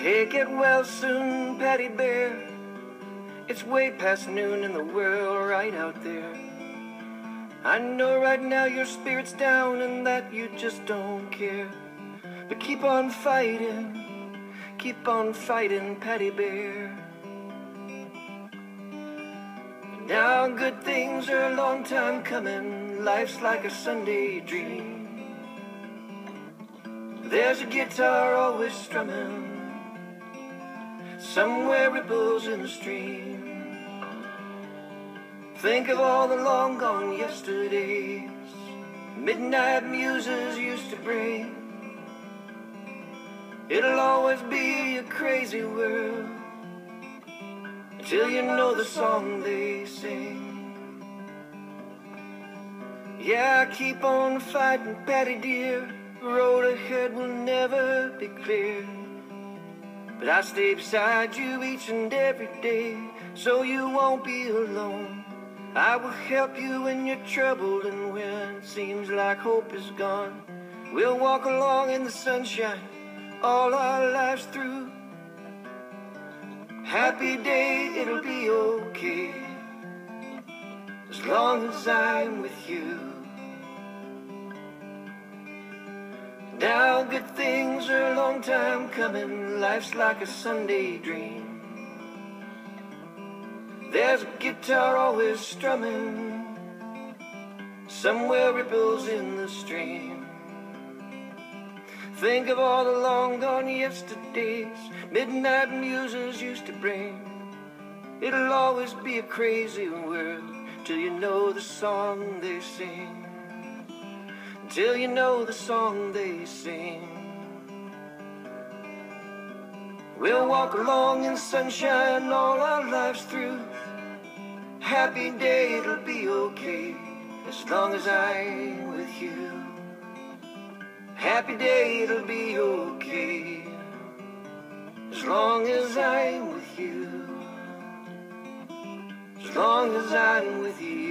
Hey, get well soon, Patty Bear. It's way past noon in the world right out there. I know right now your spirit's down and that you just don't care. But keep on fighting, keep on fighting, Patty Bear. Now good things are a long time coming, life's like a Sunday dream. There's a guitar always strumming, somewhere ripples in the stream. Think of all the long gone yesterdays, midnight muses used to bring. It'll always be a crazy world until you know the song they sing. Yeah, keep on fighting, Patty dear. The road ahead will never be clear. But I stay beside you each and every day, so you won't be alone. I will help you when you're troubled and when it seems like hope is gone. We'll walk along in the sunshine all our lives through. Happy day, it'll be okay. As long as I'm with you. Good things are a long time coming. Life's like a Sunday dream. There's a guitar always strumming. Somewhere ripples in the stream. Think of all the long gone yesterdays midnight muses used to bring. It'll always be a crazy world till you know the song they sing. Till you know the song they sing. We'll walk along in sunshine all our lives through. Happy day, it'll be okay as long as I'm with you. Happy day, it'll be okay as long as I'm with you. As long as I'm with you.